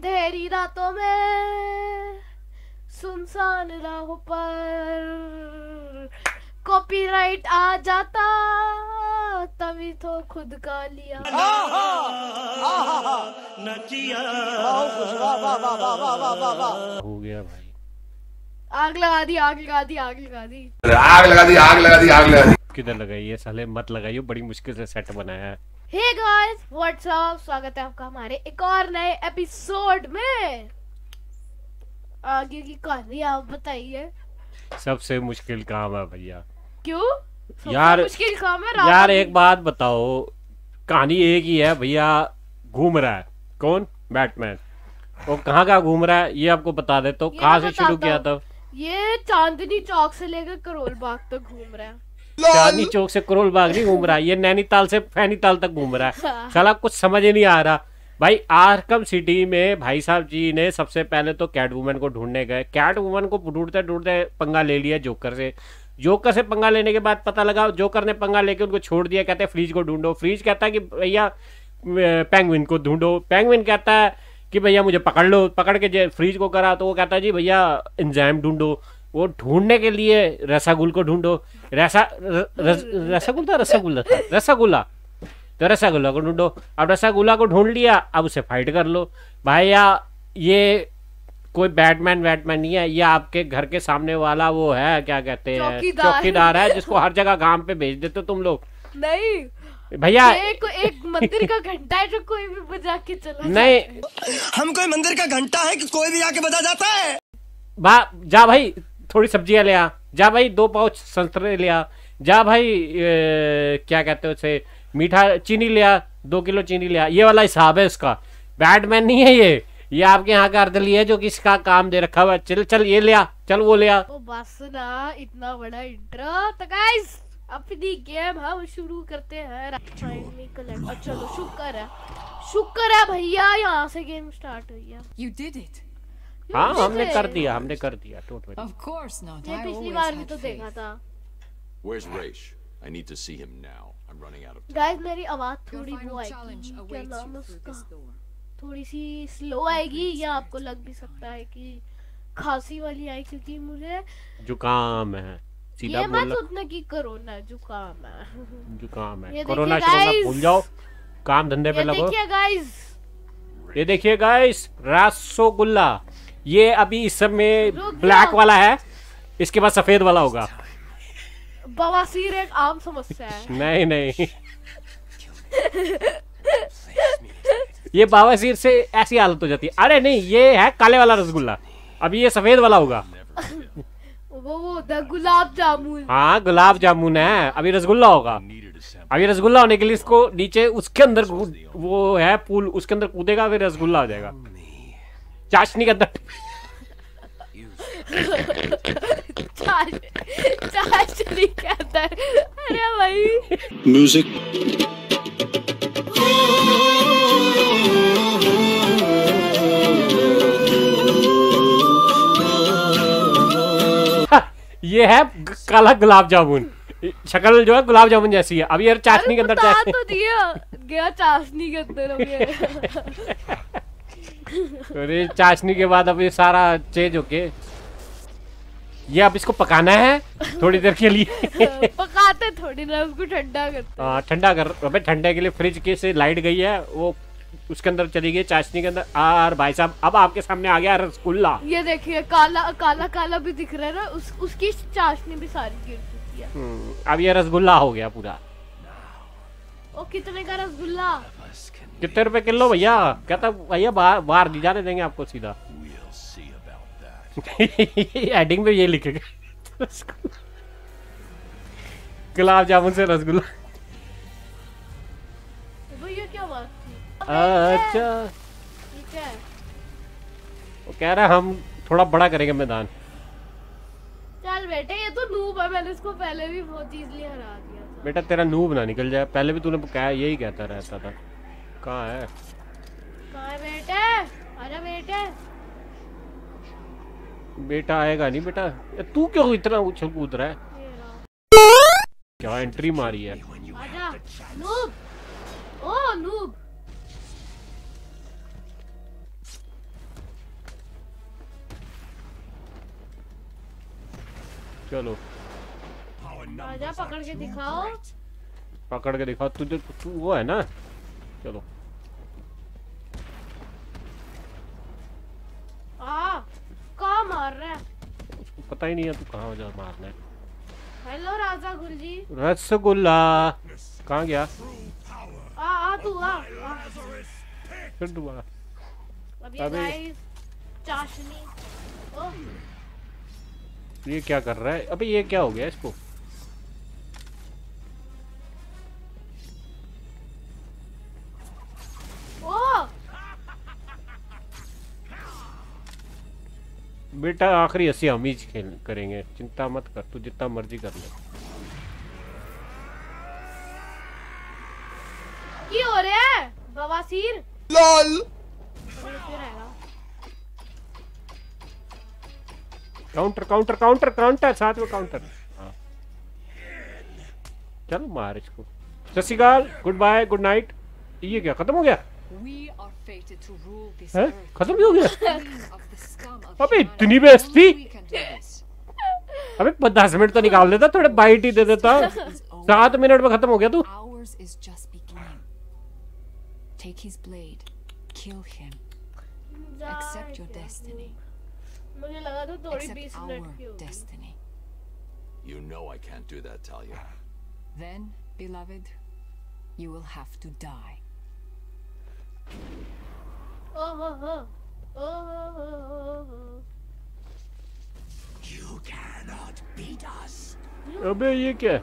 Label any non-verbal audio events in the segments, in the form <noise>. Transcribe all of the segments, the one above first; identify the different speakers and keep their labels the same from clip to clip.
Speaker 1: अंधेरी रातों में सुनसान राहों पर कॉपीराइट आ जाता तभी तो खुद का लिया।
Speaker 2: हो गया भाई।
Speaker 1: आग लगा दी आग लगा दी आग लगा दी।
Speaker 3: आग लगा दी आग लगा दी आग लगा दी।
Speaker 2: किधर लगाइए साले? मत लगाइए बड़ी मुश्किल से सेट बनाया है।
Speaker 1: हे गाइस व्हाट्सअप स्वागत है आपका हमारे एक और नए एपिसोड में। आगे की कहानी आप बताइए।
Speaker 2: सबसे मुश्किल काम है भैया।
Speaker 1: क्यों?
Speaker 2: यार-
Speaker 1: मुश्किल काम है
Speaker 2: यार एक बात बताओ कहानी एक ही है भैया घूम रहा है। कौन? बैटमैन वो कहाँ कहाँ घूम रहा है ये आपको बता देता हूँ कहाँ से शुरू किया था
Speaker 1: ये चांदनी चौक से लेकर करोल बाग तक तो घूम रहा है।
Speaker 2: चांदनी चौक से करोल बाग नहीं घूम रहा है ये नैनीताल से फैनीताल तक घूम रहा है। साला कुछ समझ ही नहीं आ रहा। भाई आरकम सिटी में भाई साहब जी ने सबसे पहले तो कैट वुमन को ढूँढने गए। कैट वुमन को ढूंढते ढूंढते पंगा ले लिया जोकर से। जोकर से पंगा लेने के बाद पता लगा जोकर ने पंगा लेके उनको छोड़ दिया कहते हैं फ्रीज को ढूंढो। फ्रीज कहता है कि भैया पेंगविन को ढूंढो। पेंगविन कहता है कि भैया मुझे पकड़ लो। पकड़ के जे फ्रीज को करा तो वो कहता है जी भैया इंजाम ढूंढो। वो ढूँढने के लिए रसागुल को ढूंढो। रसा र- रस- रसगुल्ला रसगुल्ला था रसगुल्ला तो रसागुल्ला को ढूंढो। अब रसगुल्ला को ढूंढ लिया अब उसे फाइट कर लो। भैया ये कोई बैटमैन वैटमैन नहीं है ये आपके घर के सामने वाला वो है क्या कहते हैं?
Speaker 1: चौकीदार।
Speaker 2: है जिसको हर जगह गाँव पे भेज देते हो तुम लोग।
Speaker 1: नहीं।
Speaker 2: भैया
Speaker 1: ये को एक मंदिर का घंटा है जो कोई भी बजा के चला
Speaker 2: नहीं।
Speaker 4: हम कोई मंदिर का घंटा है कि कोई भी आके बजा जाता है?
Speaker 2: बा जा भाई थोड़ी सब्ज़ियाँ ले आ। जा भाई दो पाउच संतरे ले आ। जा भाई ए, क्या कहते हैं उसे मीठा चीनी ले आ दो किलो चीनी ले आ। ये वाला हिसाब है इसका बैटमैन नहीं है ये। ये आपके यहाँ का अर्दली है जो कि इसका काम दे रखा हुआ चल चल ये ले आ। चल वो ले आ।
Speaker 1: ओ बस ना इतना बड़ा इंट्रो तो गाइस अपनी गेम हम शुरू करते हैं। चलो शुक्र है। शुक्र है भैया यहाँ से गेम स्टार्ट हुई है।
Speaker 5: You did it.
Speaker 2: हाँ हमने कर दिया हमने कर दिया.
Speaker 1: ये पिछली बार भी तो देखा था।
Speaker 6: Where's Raish? I need to see him now. I'm running out of time.
Speaker 1: Guys मेरी आवाज़ थोड़ी वो आएगी। क्या नाम है उसका. थोड़ी सी स्लो आएगी या आपको लग भी सकता है कि खांसी वाली आई? क्योंकि मुझे
Speaker 2: जुकाम है। सीधा
Speaker 1: ये मत सोचना कि कोरोना जुकाम है।
Speaker 2: जुकाम है। कोरोना शोरोना
Speaker 1: guys।
Speaker 2: भूल जाओ। काम धंधे पे
Speaker 1: ये
Speaker 2: लगो।
Speaker 1: देखिए गाइस
Speaker 2: ये देखिए गाइस रसगुल्ला। ये अभी इस समय
Speaker 1: रुक जाओ।
Speaker 2: ब्लैक वाला है इसके बाद सफ़ेद वाला होगा।
Speaker 1: बवासीर एक आम समस्या है। <laughs>
Speaker 2: नहीं नहीं। ये बावासीर से ऐसी हालत हो जाती है। अरे नहीं ये है काले वाला रसगुल्ला। अभी ये सफ़ेद वाला होगा।
Speaker 1: वो वो गुलाब जामुन।
Speaker 2: हाँ गुलाब जामुन है। अभी रसगुल्ला होगा। अभी रसगुल्ला होने के लिए इसको नीचे उसके अंदर वो है पुल उसके अंदर कूदेगा फिर रसगुल्ला हो जाएगा। चाशनी के
Speaker 1: चार चली के अंदर। अरे भाई।
Speaker 4: म्यूज़िक
Speaker 2: ये है काला गुलाब जामुन। शक्ल जो है गुलाब जामुन जैसी है। अभी यार चाशनी के अंदर चाशनी
Speaker 1: तो दिया। गया चाशनी के अंदर अब ये। <laughs>
Speaker 2: अरे चाशनी के बाद अब ये सारा चेंज होके ये अब इसको पकाना है? थोड़ी देर के लिए। <laughs>
Speaker 1: पकाते थोड़ी ना उसको ठंडा करते
Speaker 2: हाँ, ठंडा कर अबे ठंडे के लिए फ्रिज के से लाइट गई है वो उसके अंदर चली गई चाशनी के अंदर। और भाई साहब अब आपके सामने आ गया रसगुल्ला।
Speaker 1: ये देखिए काला काला काला भी दिख रहा है ना उस उसकी चाशनी भी सारी गिर चुकी है।
Speaker 2: हम्म, अब ये रसगुल्ला हो गया पूरा।
Speaker 1: ओ कितने का रसगुल्ला?
Speaker 2: कितने रुपए किलो भैया? कहता भैया बाहर बाहर नहीं जाने देंगे आपको सीधा. हेडिंग <laughs> में ये लिखेगा। गुलाब जामुन से रसगुल्ला।
Speaker 1: भैया क्या बात थी?
Speaker 2: अच्छा। वो कह रहा है हम थोड़ा बड़ा करेंगे मैदान।
Speaker 1: चल बेटे ये तो नूब है। मैंने इसको पहले भी बहुत इजीली हरा दिया
Speaker 2: बेटा तेरा नूब ना निकल जाए। पहले भी तूने कहा यही कहता रहता था। कहाँ है?
Speaker 1: कहाँ बेटे? आजा बेटे।
Speaker 2: बेटा आएगा नहीं बेटा? तू क्यों इतना उछल कूद रहा है? क्या एंट्री मारी है?
Speaker 1: आजा ओ नूब
Speaker 2: चलो।
Speaker 1: आजा पकड़ के दिखाओ।
Speaker 2: पकड़ के दिखाओ। तुझे तू वो है ना? पता ही नहीं है तू कहाँ जा मारना। है
Speaker 1: हेलो राजा गुलजी
Speaker 2: रसगुल्ला। कहाँ गया?
Speaker 1: आ आ तू आ, आ।
Speaker 2: फिर दोबारा
Speaker 1: अभी
Speaker 2: अबे।
Speaker 1: गाइस चाशनी। ओ
Speaker 2: ये क्या कर रहा है? अबे ये क्या हो गया इसको? बेटा आखिरी हँसी हम ही खेल करेंगे। चिंता मत कर तू जितना मर्ज़ी कर ले।
Speaker 1: की हो रहा है? बवासीर। Lol.
Speaker 2: Counter counter counter counter साथ में काउंटर हाँ। चल मार इसको। सत श्री अकाल गुड बाय गुड नाइट ये क्या खत्म हो गया?
Speaker 5: We are fated to rule this
Speaker 2: हैं
Speaker 5: earth.
Speaker 2: खत्म भी हो गया
Speaker 5: Clean of the scum of
Speaker 2: अबे
Speaker 5: humanity.
Speaker 2: इतनी बेइज्जती
Speaker 5: Only we can do this.
Speaker 2: अबे दस मिनट तो निकाल देता थोड़े बाइट ही दे देता सात मिनट में खत्म हो गया तू
Speaker 5: Ours is just beginning. Take his blade. Kill him. Accept your destiny.
Speaker 1: मुझे लगा था थोड़ी
Speaker 5: Accept
Speaker 1: बीस
Speaker 5: our
Speaker 1: मिनट की होगी
Speaker 5: destiny.
Speaker 6: You know I can't do that, Talia.
Speaker 5: Then, beloved, you will have to die.
Speaker 1: हो हो हो हो हो हो
Speaker 2: अबे ये क्या? है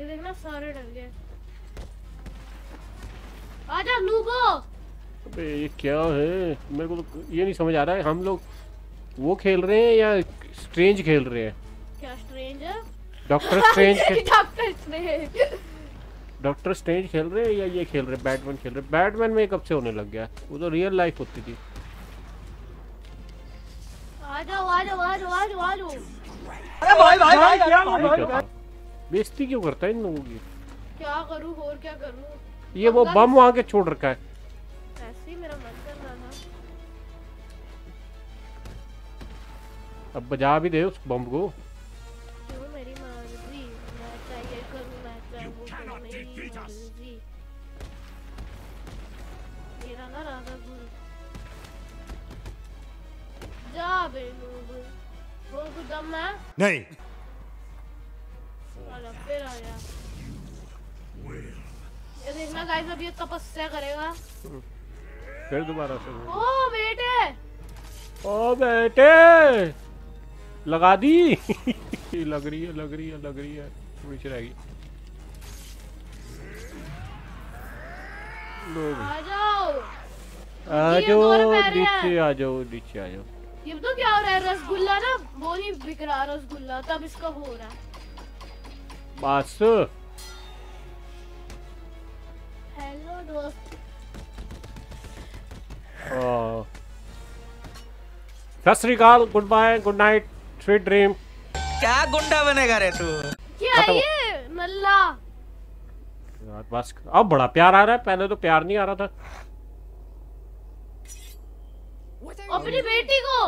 Speaker 1: ये देखना सारे डर गए। आजा नूबो
Speaker 2: अबे ये क्या है? मेरे को तो ये नहीं समझ आ रहा है हम लोग वो खेल रहे हैं या स्ट्रेंज खेल रहे हैं?
Speaker 1: क्या स्ट्रेंज? है
Speaker 2: doctor strange <laughs>
Speaker 1: doctor strange.
Speaker 2: Doctor strange खेल रहे हैं या ये खेल रहे हैं? बैटमैन खेल रहे हैं। बैटमैन में कब से होने लग गया। वो तो रियल लाइफ होती थी।
Speaker 1: आ जाओ आ जाओ आ जाओ आ जाओ आ जाओ।
Speaker 2: ये क्या था? बेइज्जती क्यों करता है इन लोगों की?
Speaker 1: क्या करूँ और क्या करूँ?
Speaker 2: ये वो बम वहाँ के छोड़ रखा है।
Speaker 1: ऐसे ही मेरा मन कर रहा था।
Speaker 2: अब बजा भी दे उस बम को।
Speaker 1: है
Speaker 4: नहीं
Speaker 1: आजा फिर आ गया ये देखना गाइस अब ये तपस्या करेगा
Speaker 2: फिर दोबारा से
Speaker 1: ओ बेटे
Speaker 2: ओ बेटे लगा दी लग रही है लग रही है लग रही है थोड़ी सी रहेगी लो
Speaker 1: आ जाओ
Speaker 2: आ जाओ। नीचे आ जाओ नीचे आ जाओ।
Speaker 1: ये तो क्या हो रहा है रसगुल्ला ना वो नहीं बिक रहा रसगुल्ला तब इसका हो रहा है।
Speaker 2: बस।
Speaker 1: हेलो दोस्त।
Speaker 2: सत Shri good bye good night sweet dream.
Speaker 4: क्या गुंडा बनेगा रे तू?
Speaker 1: क्या ये नल्ला
Speaker 2: बस। अब बड़ा प्यार आ रहा है पहले तो प्यार नहीं आ रहा था
Speaker 5: What are
Speaker 1: अपनी बेटी को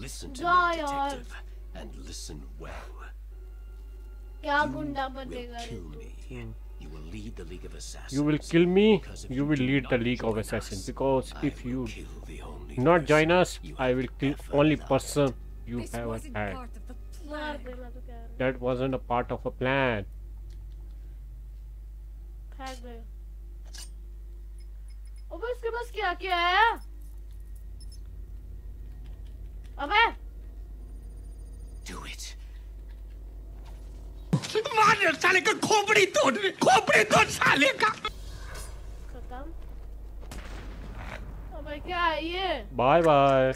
Speaker 7: Listen to
Speaker 1: जा
Speaker 7: me,
Speaker 1: यार
Speaker 7: detective, and listen well.
Speaker 1: क्या गुंडा बनेगा तू?
Speaker 7: You will lead the League of Assassins.
Speaker 2: you will kill me
Speaker 7: if
Speaker 2: you will lead the league of assassins
Speaker 7: us,
Speaker 2: because if you not join us I will kill only person you
Speaker 5: This
Speaker 2: ever
Speaker 5: wasn't
Speaker 2: had
Speaker 1: तो हूँ
Speaker 2: that wasn't a part of a plan
Speaker 1: फेंक दे अबे इसके पास क्या क्या है अबे
Speaker 7: Do it.
Speaker 4: मार साले का खोपड़ी तोड़ खोपड़ी तोड़ साले का।
Speaker 1: खत्म। अबे क्या है ये?
Speaker 2: Bye bye.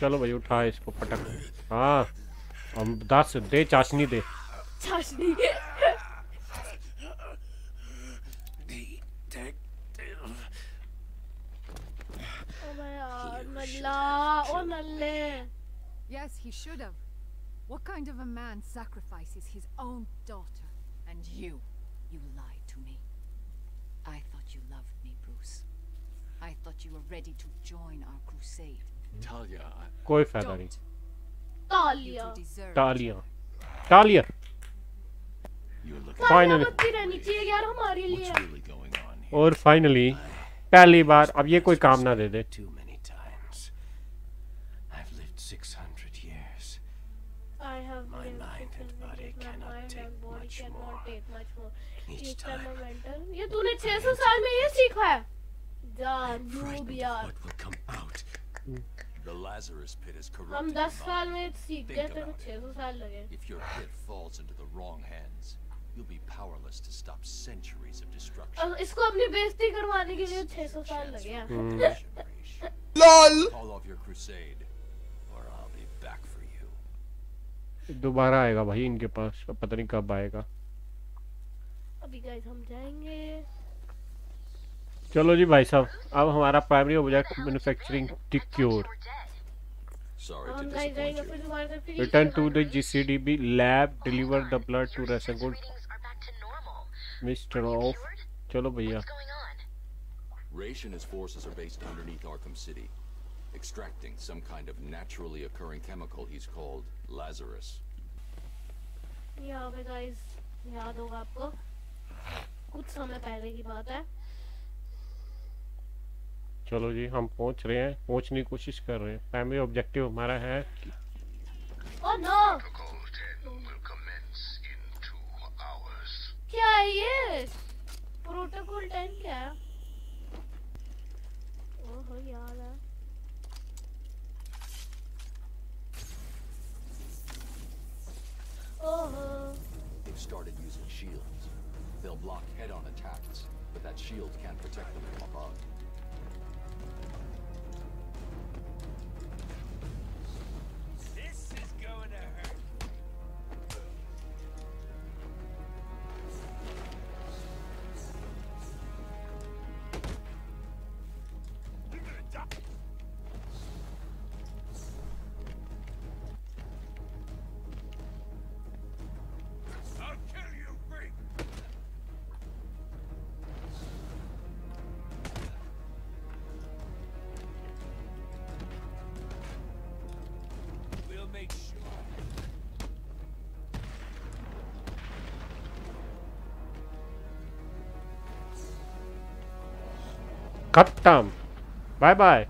Speaker 2: चलो भाई उठा इसको पटक। हाँ हम दस दे चाशनी दे।
Speaker 1: चाशनी। यार नल्ला ओ नल्ले
Speaker 8: Yes, he should have. What kind of a man sacrifices his own daughter?
Speaker 5: And you, you lied to me. I thought you loved me, Bruce. I thought you were ready to join our crusade.
Speaker 6: Talia, I,
Speaker 2: कोई फायदा नहीं
Speaker 5: Don't. You
Speaker 1: तालियां
Speaker 5: two deserve
Speaker 2: तालियां तालियां
Speaker 7: You're looking
Speaker 1: तालियां
Speaker 2: Finally.
Speaker 1: बजती रहनी चाहिए यार हमारे लिए
Speaker 7: what's really going on here.
Speaker 2: और फाइनली पहली बार अब ये कोई काम ना दे दे
Speaker 1: I mental. ये तूने 600 साल में ये सीखा है जान
Speaker 7: Frightened
Speaker 1: noob यार
Speaker 6: the Lazarus pit is corrupted.
Speaker 1: हम 10 साल में सीख गए
Speaker 6: it.
Speaker 1: 600 साल लगे
Speaker 6: If your pit falls into the wrong hands, you'll be powerless to stop centuries of destruction.
Speaker 1: इसको अपनी बेइज्जती करवाने के लिए 600 साल लगे हैं
Speaker 4: LOL
Speaker 6: Call off your crusade, or I'll be back for you.
Speaker 2: दोबारा आएगा भाई इनके पास पता नहीं कब आएगा
Speaker 1: अभी गाइस हम जाएँगे
Speaker 2: चलो जी भाई साहब अब हमारा प्राइमरी ऑब्जेक्ट मैन्युफैक्चरिंग सिक्योर
Speaker 1: फिर
Speaker 2: return to the GCDB lab deliver the blood to रेसगुड mister of चलो भैया
Speaker 6: Raish and his forces are based underneath Arkham City, extracting some kind of naturally occurring chemical he's called Lazarus.
Speaker 1: यहाँ पे guys याद होगा आपको कुछ समय पहले की बात है।
Speaker 2: चलो जी हम पहुँच रहे हैं। पहुँचने की कोशिश कर रहे हैं। प्राइमरी ऑब्जेक्टिव हमारा है।
Speaker 1: Oh no! क्या है ये? प्रोटोकॉल 10 क्या है? ओहो है ओहो।
Speaker 6: They've started using shields. They'll block head-on attacks, but that shield can't protect them from above.
Speaker 2: खत्म बाय बाय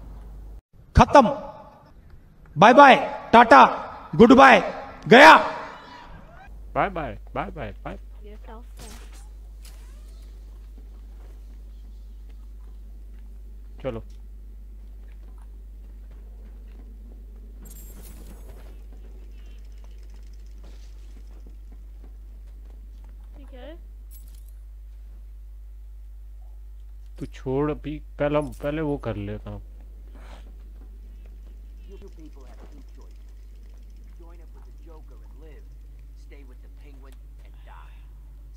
Speaker 4: खत्म। Bye bye Tata good bye गया।
Speaker 2: Bye bye
Speaker 1: bye bye bye
Speaker 2: चलो
Speaker 1: ठीक है
Speaker 2: तू छोड़ अभी पहले पहले वो कर ले काम
Speaker 9: You people have two choices. Join up with the Joker and live. Stay with the Penguin and die.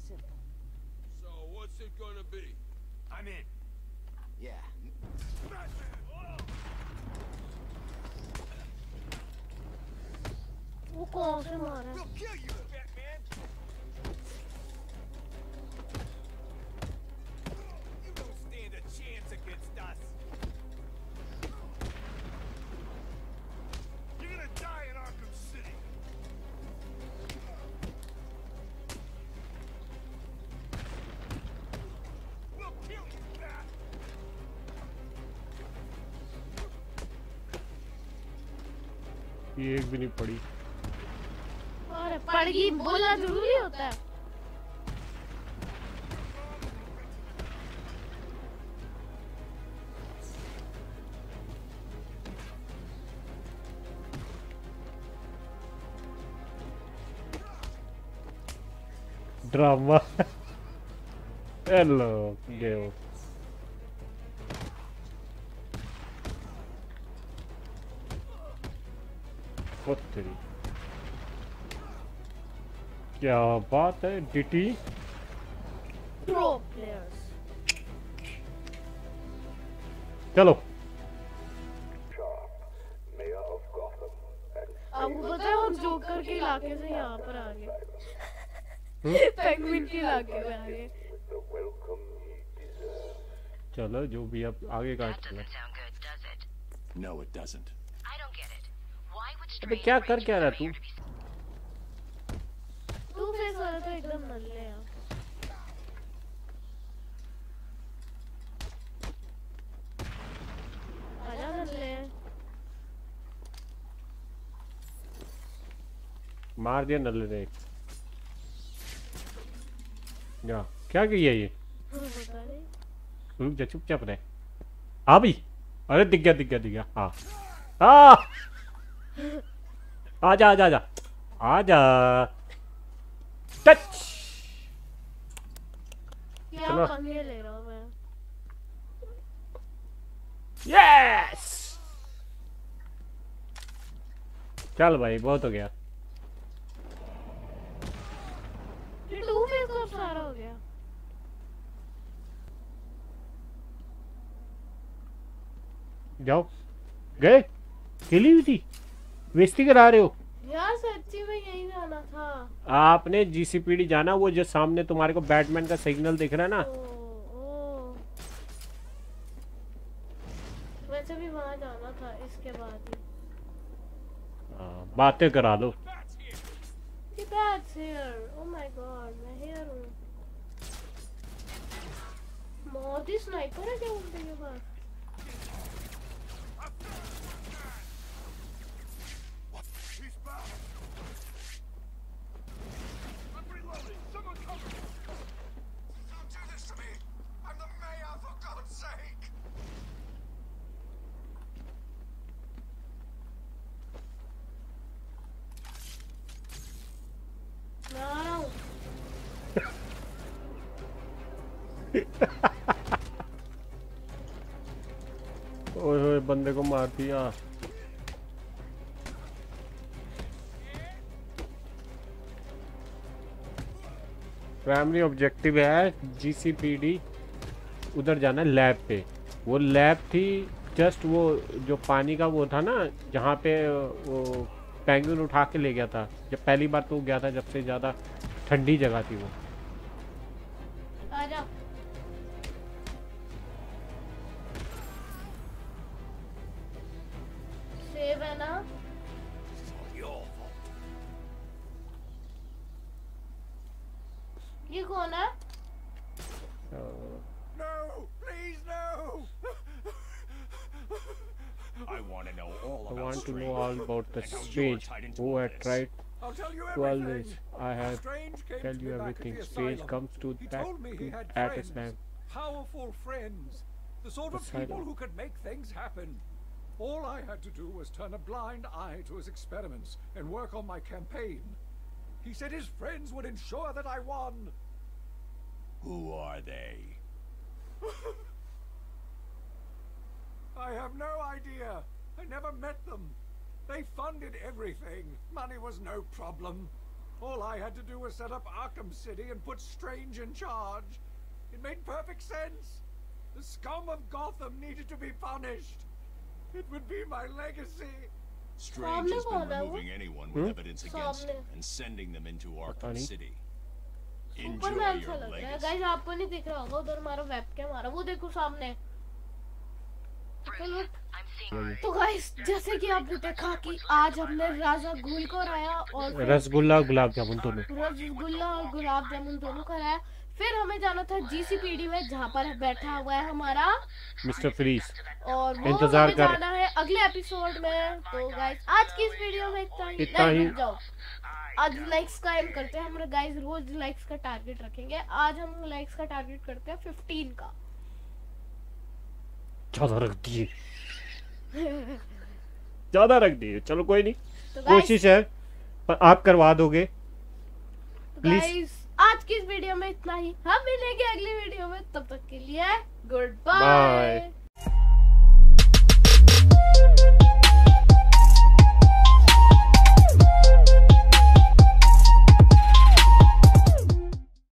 Speaker 9: Simple.
Speaker 7: So, what's it gonna be? I'm in.
Speaker 9: Yeah.
Speaker 1: वो कौन से मारा
Speaker 2: ये एक भी नहीं पड़ी।
Speaker 1: अरे पड़ गई बोलना ज़रूरी होता है।
Speaker 2: ड्रामा हेलो गेम बहुत तेरी क्या बात है डिटी?
Speaker 1: प्रो प्लेयर्स
Speaker 2: चलो।
Speaker 1: आपको पता है हम जोकर के इलाके से यहाँ पर आ गए। पेंगुइन के इलाके में आ गए।
Speaker 2: चलो जो भी अब आगे काट चलो
Speaker 7: No, it doesn't.
Speaker 2: अबे क्या कर क्या रहा तू?
Speaker 1: तू फेस वाला तो एकदम नल्ले हैं आजा नल्ले
Speaker 2: मार दिया नल्ले ने। या क्या किया ये? रुक जा चुपचाप रहे। हाँ भाई। अरे दिख गया दिख गया दिख गया। हाँ। हाँ आजा आजा आजा। आजा। टच।
Speaker 1: क्या
Speaker 2: चलो।
Speaker 1: ले रहा हूँ मैं।
Speaker 2: यस चल भाई बहुत हो गया।
Speaker 1: टू फेस कब सारा हो गया।
Speaker 2: जाओ। गए? खेली हुई थी? बेइज्जती करा रहे हो?
Speaker 1: यार सच्ची में यही जाना था।
Speaker 2: आपने जीसीपीडी जाना वो जो सामने तुम्हारे को बैटमैन का सिग्नल दिख रहा है ना।
Speaker 1: ओ, ओ। वैसे भी वहाँ जाना था इसके बाद ही।
Speaker 2: बातें करा दो
Speaker 1: मैं हियर हूँ। स्नाइपर है क्या उनके पास
Speaker 4: Don't do this to me! I'm the mayor, for God's sake!
Speaker 1: मैं आ रहा हूँ
Speaker 2: ओए होए बंदे को मार दिया प्राइमरी ऑब्जेक्टिव है जीसीपीडी उधर जाना है लैब पे। वो लैब थी जस्ट वो जो पानी का वो था ना, जहाँ पे, वो पेंगुइन उठा के ले गया था। जब पहली बार तो गया था, जब से ज़्यादा ठंडी जगह थी वो।
Speaker 7: Want to know all about
Speaker 2: the Strange who had tried to always.
Speaker 4: everything.
Speaker 2: I have tell you
Speaker 4: me back at
Speaker 2: everything. Strange comes to
Speaker 4: He
Speaker 2: back
Speaker 4: told me he had
Speaker 2: at
Speaker 4: friends,
Speaker 2: Islam.
Speaker 4: powerful friends, the sort of people who could make things happen. All I had to do was turn a blind eye to his experiments and work on my campaign. He said his friends would ensure that I won.
Speaker 7: Who are they? <laughs>
Speaker 4: I have no idea. I never met them. They funded everything. Money was no problem. All I had to do was set up Arkham City and put Strange in charge. It made perfect sense. The scum of Gotham needed to be punished. It would be my legacy.
Speaker 7: Strange has
Speaker 1: Saamne
Speaker 7: been
Speaker 1: kaun hai wo?
Speaker 7: removing anyone with
Speaker 2: Hmm?
Speaker 7: evidence against him
Speaker 1: Saamne.
Speaker 7: and sending them into
Speaker 2: Pata
Speaker 7: Arkham
Speaker 2: nahi.
Speaker 7: City.
Speaker 1: ऊपर
Speaker 7: Enjoy
Speaker 1: में अच्छा
Speaker 7: your
Speaker 1: लग रहा है
Speaker 7: legacy.
Speaker 1: Guys आपको नहीं दिख रहा होगा उधर हमारा वेबकैम आ रहा है वो देखो सामने चलो तो गाइस जैसे कि आपने देखा कि आज हमने राजा घूल को हराया और
Speaker 2: रसगुल्ला गुलाब जामुन दोनों।
Speaker 1: रसगुल्ला और गुलाब जामुन दोनों कराया। फिर हमें जाना था जीसीपीडी में जहाँ पर बैठा हुआ है हमारा
Speaker 2: मिस्टर फ्रीज।
Speaker 1: और वो
Speaker 2: इंतज़ार कर।
Speaker 1: जाना है अगले एपिसोड में। तो गाइस आज की इस वीडियो में इतना ही।
Speaker 2: इतना ही।
Speaker 1: जाओ। आज लाइक्स का एम करते हैं हम गाइस रोज लाइक्स का टारगेट रखेंगे। आज हम लाइक्स का टारगेट करते हैं 15 का।
Speaker 2: ज़्यादा रख दिए। ज़्यादा रख दिए। चलो कोई नहीं।
Speaker 1: तो
Speaker 2: कोशिश है पर आप करवा दोगे। तो
Speaker 1: प्लीज़ आज की इस वीडियो में इतना ही। हम मिलेंगे अगली वीडियो में। तब तक के लिए गुड बाय।